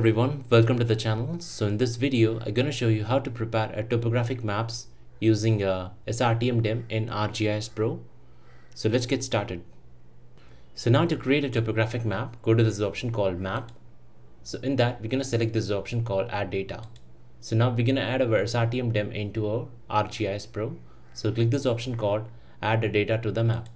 everyone welcome to the channel. So in this video i'm going to show you how to prepare a topographic maps using a srtm dem in arcgis pro. So let's get started. So now to create a topographic map go to this option called map. So in that we're going to select this option called add data. So now we're going to add our srtm dem into our arcgis pro. So click this option called add the data to the map.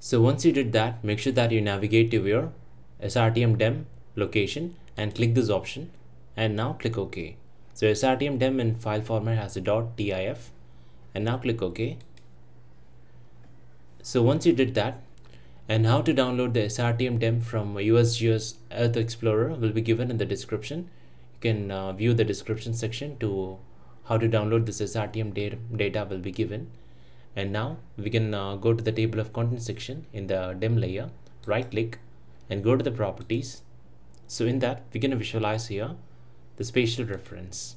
So once you did that make sure that you navigate to your srtm dem location and click this option and now click OK. So SRTM dem in file format has a dot .tif and now click OK. So once you did that and how to download the SRTM dem from USGS Earth Explorer will be given in the description. You can uh, view the description section to how to download this SRTM data, data will be given. And now we can uh, go to the table of contents section in the dem layer, right click and go to the properties so in that, we're going to visualize here the spatial reference.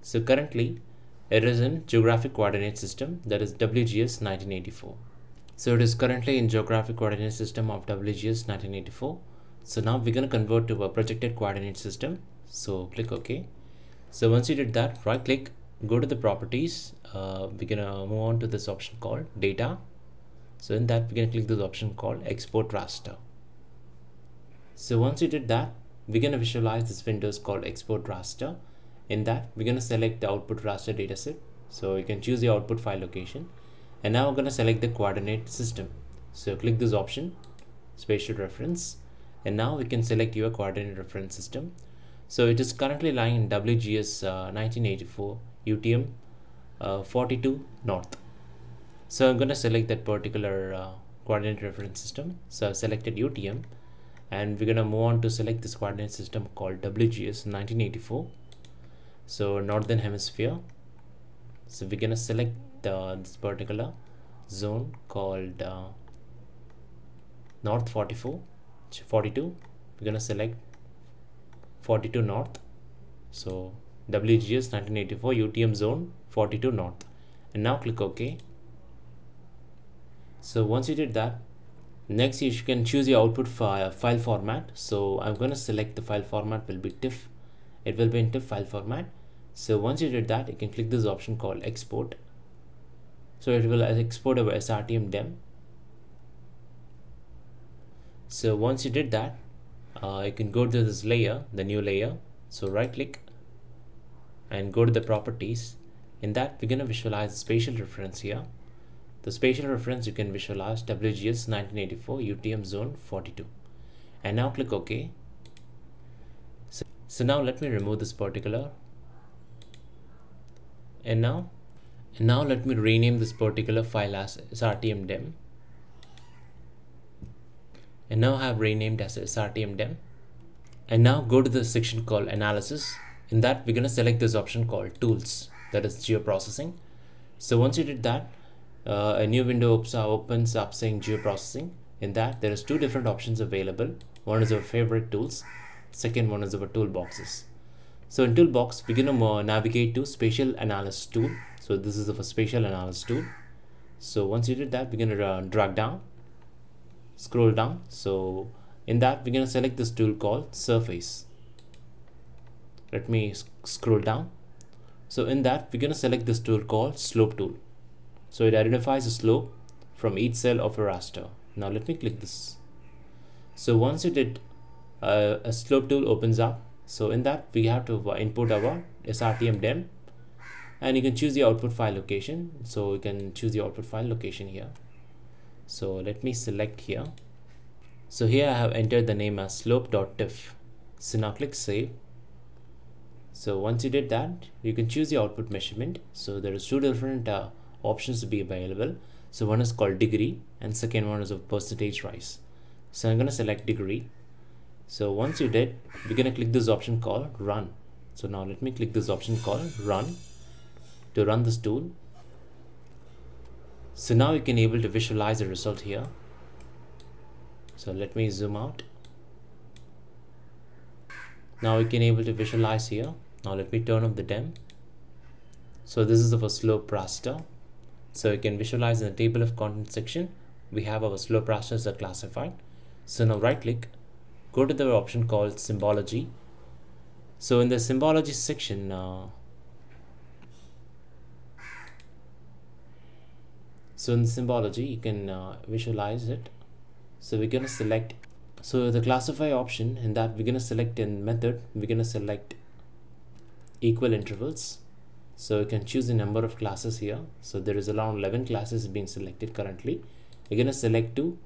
So currently, it is in geographic coordinate system that is WGS 1984. So it is currently in geographic coordinate system of WGS 1984. So now we're going to convert to a projected coordinate system. So click OK. So once you did that, right click, go to the properties. Uh, we're going to move on to this option called data. So in that, we're going to click this option called export raster. So once you did that, we're going to visualize this windows called export raster. In that, we're going to select the output raster dataset. So you can choose the output file location. And now we're going to select the coordinate system. So click this option, spatial reference. And now we can select your coordinate reference system. So it is currently lying in WGS uh, 1984 UTM uh, 42 North. So I'm going to select that particular uh, coordinate reference system. So I've selected UTM and we're gonna move on to select this coordinate system called WGS 1984 so northern hemisphere. So we're gonna select uh, this particular zone called uh, north 44 42 we're gonna select 42 north. So WGS 1984 UTM zone 42 north. And now click OK. So once you did that next you can choose your output file, file format. So I'm going to select the file format will be TIFF it will be in TIFF file format. So once you did that you can click this option called export. So it will export our SRTM dem. So once you did that uh, you can go to this layer the new layer. So right click and go to the properties. In that we're going to visualize spatial reference here the spatial reference you can visualize WGS 1984 UTM zone 42 and now click OK. So, so now let me remove this particular. And now and now let me rename this particular file as SRTM dem. And now I have renamed as SRTM dem. And now go to the section called analysis. In that we're to select this option called tools that is geoprocessing. So once you did that uh, a new window opens, uh, opens up saying geoprocessing. In that there is two different options available. One is our favorite tools. Second one is our toolboxes. So in toolbox we're going to navigate to spatial analysis tool. So this is a spatial analysis tool. So once you did that we're going to uh, drag down scroll down. So in that we're going to select this tool called surface. Let me scroll down. So in that we're going to select this tool called slope tool so it identifies a slope from each cell of a raster. Now let me click this. So once you did uh, a slope tool opens up. So in that we have to input our SRTM dem and you can choose the output file location. So you can choose the output file location here. So let me select here. So here I have entered the name as slope.tiff. So now click save. So once you did that, you can choose the output measurement. So there is two different uh, options to be available. So one is called degree and second one is a percentage rise. So i'm going to select degree. So once you did we're going to click this option called run. So now let me click this option called run to run this tool. So now you can able to visualize the result here. So let me zoom out. Now we can able to visualize here. Now let me turn off the dem. So this is the slope raster so you can visualize in the table of content section, we have our slow are classified. So now right click go to the option called symbology. So in the symbology section uh, so in symbology you can uh, visualize it. So we're going to select so the classify option in that we're going to select in method. We're going to select equal intervals so you can choose the number of classes here. So there is around 11 classes being selected currently. Going to select to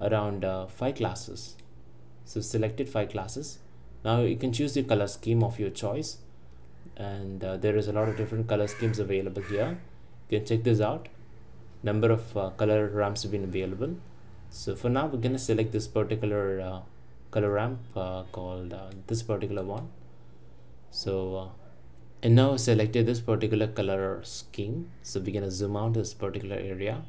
around uh, five classes. So selected five classes. Now you can choose the color scheme of your choice. And uh, there is a lot of different color schemes available here. You can check this out. Number of uh, color ramps have been available. So for now we're going to select this particular uh, color ramp uh, called uh, this particular one. So and now I selected this particular color scheme. So we're to zoom out this particular area.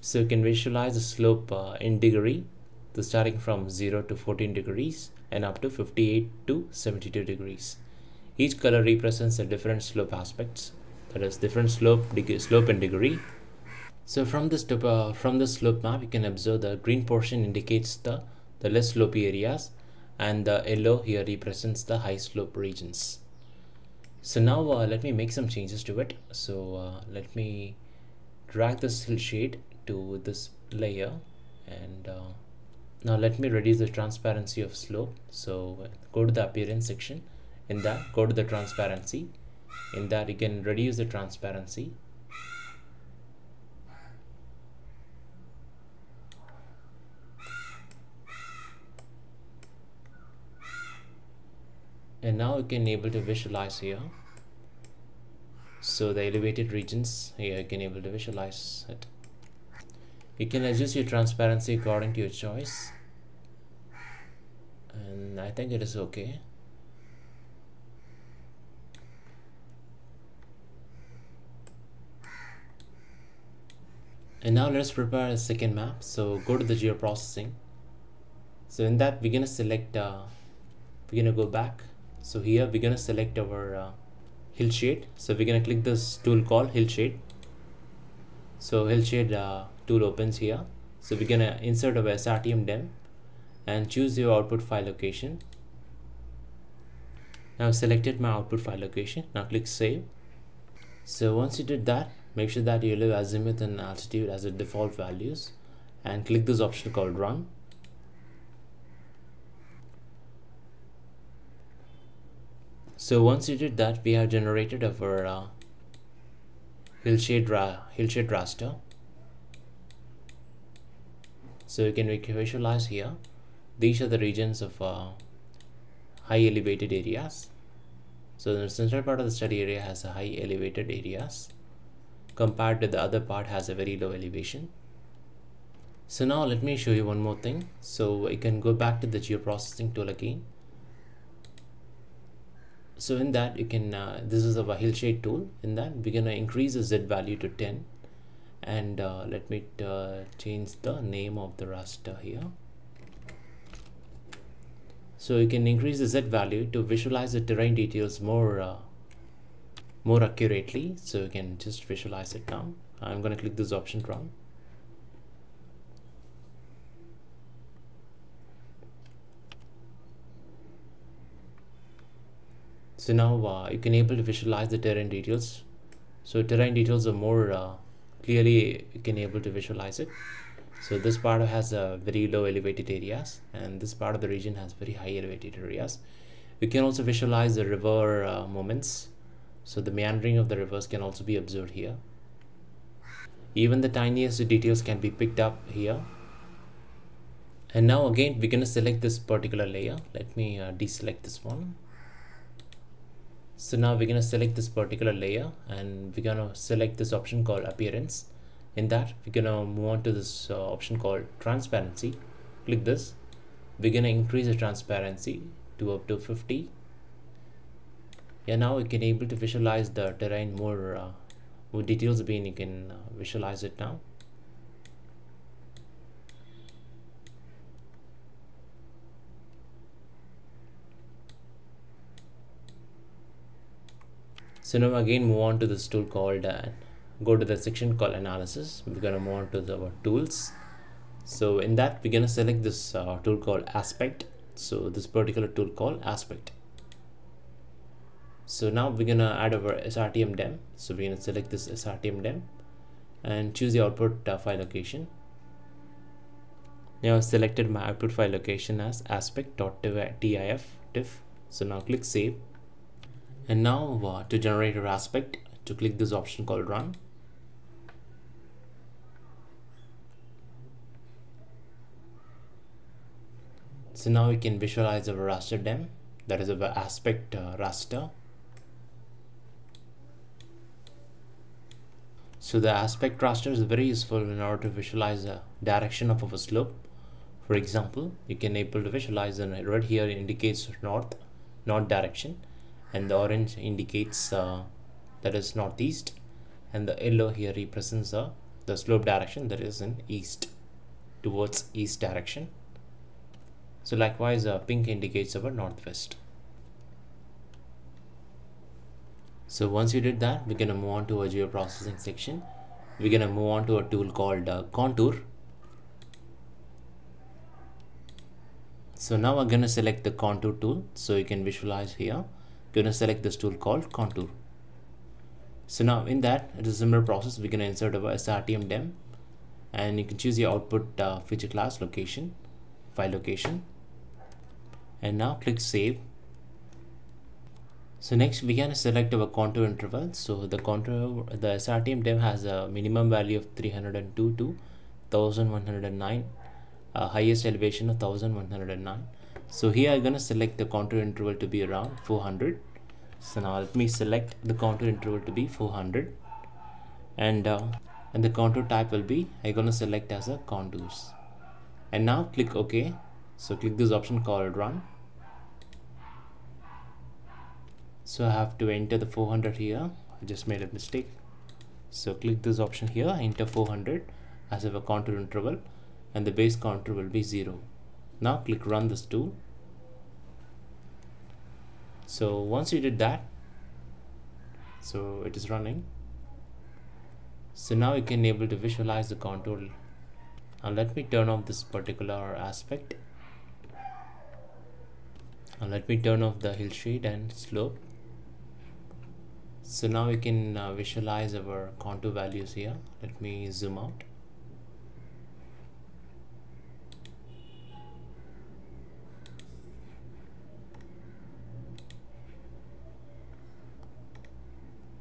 So you can visualize the slope uh, in degree. So starting from 0 to 14 degrees and up to 58 to 72 degrees. Each color represents a different slope aspects. That is different slope degree, slope and degree. So from this uh, from the slope map you can observe the green portion indicates the the less slopey areas and the yellow here represents the high slope regions. So now uh, let me make some changes to it. So uh, let me drag this hill shade to this layer and uh, now let me reduce the transparency of slope. So go to the appearance section. In that go to the transparency. In that you can reduce the transparency and now you can able to visualize here. So the elevated regions here you can able to visualize it. You can adjust your transparency according to your choice. And I think it is okay. And now let's prepare a second map. So go to the geoprocessing. So in that we're gonna select uh, we're gonna go back so here we're gonna select our uh, hillshade so we're gonna click this tool called hillshade so hillshade uh, tool opens here. So we're gonna insert our SRTM dem and choose your output file location. Now selected my output file location. Now click save. So once you did that make sure that you leave azimuth and altitude as the default values and click this option called run so once you did that we have generated our uh, hillshade, ra hillshade raster so you can visualize here. These are the regions of uh, high elevated areas. So the central part of the study area has a high elevated areas. Compared to the other part has a very low elevation. So now let me show you one more thing. So you can go back to the geoprocessing tool again so in that you can uh, this is a hillshade tool. In that we're gonna increase the z value to 10 and uh, let me uh, change the name of the raster here. So you can increase the z value to visualize the terrain details more uh, more accurately. So you can just visualize it now. I'm gonna click this option run so now uh, you can able to visualize the terrain details. So terrain details are more uh, clearly you can able to visualize it. So this part has a very low elevated areas and this part of the region has very high elevated areas. You can also visualize the river uh, movements. So the meandering of the rivers can also be observed here. Even the tiniest details can be picked up here. And now again we're going to select this particular layer. Let me uh, deselect this one so now we're going to select this particular layer and we're going to select this option called appearance. In that we're going to move on to this uh, option called transparency. Click this. We're to increase the transparency to up to 50 yeah now we can able to visualize the terrain more uh, more details. Being you can uh, visualize it now so now again move on to this tool called uh, go to the section called analysis. We're going to move on to the, our tools. So in that we're gonna select this uh, tool called aspect. So this particular tool called aspect. So now we're gonna add our srtm dem so we're gonna select this srtm dem and choose the output uh, file location. Now I've selected my output file location as aspect.tif tif so now click save and now uh, to generate our aspect to click this option called run. So now we can visualize our raster dem. That is our aspect uh, raster. So the aspect raster is very useful in order to visualize the direction of our slope. For example you can able to visualize and red here indicates north north direction and the orange indicates uh, that is northeast and the yellow here represents uh, the slope direction that is in east towards east direction. So likewise uh, pink indicates our northwest. So once you did that we're gonna move on to our geoprocessing section. We're gonna move on to a tool called uh, contour. So now we're gonna select the contour tool so you can visualize here gonna select this tool called contour. So now in that it is a similar process. We're gonna insert our srtm dem and you can choose your output uh, feature class location file location. And now click save. So next we can select our contour interval. So the contour the srtm dem has a minimum value of 302 to 1109 uh, highest elevation of 1109 so here I'm gonna select the contour interval to be around 400 so now let me select the contour interval to be 400 and uh, and the contour type will be I'm gonna select as a contours. And now click OK. So click this option called run. So I have to enter the 400 here. I just made a mistake. So click this option here enter 400 as of a contour interval and the base contour will be 0 now click run this tool so once you did that so it is running. So now you can able to visualize the contour. Now let me turn off this particular aspect. Now let me turn off the hill shade and slope. So now we can uh, visualize our contour values here. Let me zoom out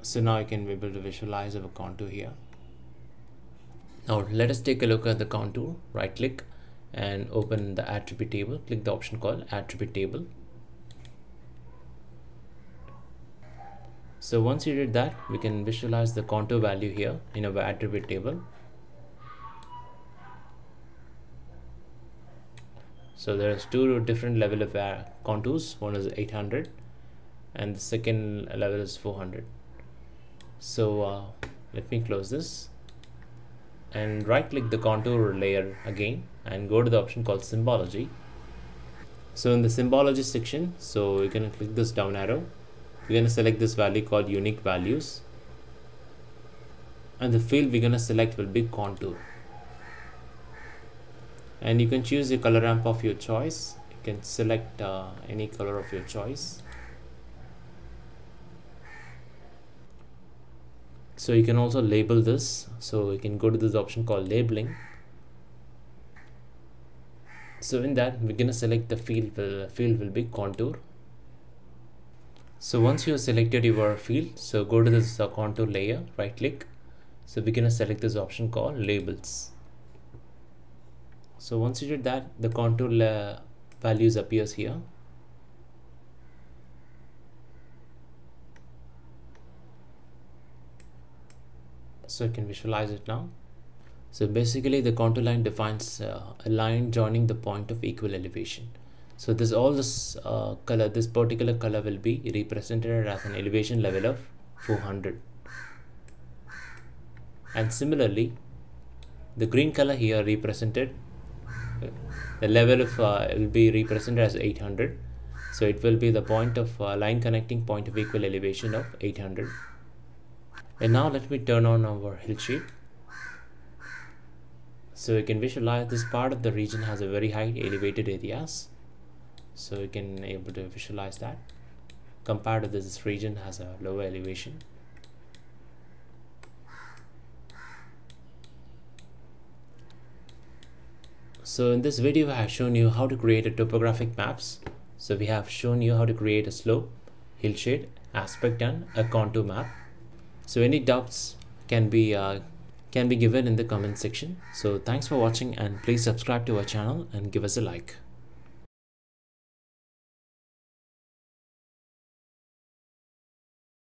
so now I can be able to visualize our contour here. Now let us take a look at the contour. Right click and open the attribute table. Click the option called attribute table. So once you did that we can visualize the contour value here in our attribute table. So there's two different level of uh, contours. One is 800 and the second level is 400 so uh, let me close this and right click the contour layer again and go to the option called symbology. So in the symbology section so you're going to click this down arrow. We're going to select this value called unique values. And the field we're going to select will be contour. And you can choose the color ramp of your choice. You can select uh, any color of your choice so you can also label this. So you can go to this option called labeling. So in that we're gonna select the field will field will be contour. So once you have selected your field so go to this uh, contour layer right click so we're gonna select this option called labels. So once you did that the contour uh, values appears here so you can visualize it now. So basically the contour line defines uh, a line joining the point of equal elevation. So this all this uh, color this particular color will be represented as an elevation level of 400 and similarly the green color here represented uh, the level of uh, will be represented as 800 so it will be the point of uh, line connecting point of equal elevation of 800 and now let me turn on our hill shade so you can visualize this part of the region has a very high elevated areas. So you can able to visualize that. Compared to this, this region has a lower elevation. So in this video I have shown you how to create a topographic maps. So we have shown you how to create a slope hillshade aspect and a contour map so any doubts can be uh, can be given in the comment section. So thanks for watching and please subscribe to our channel and give us a like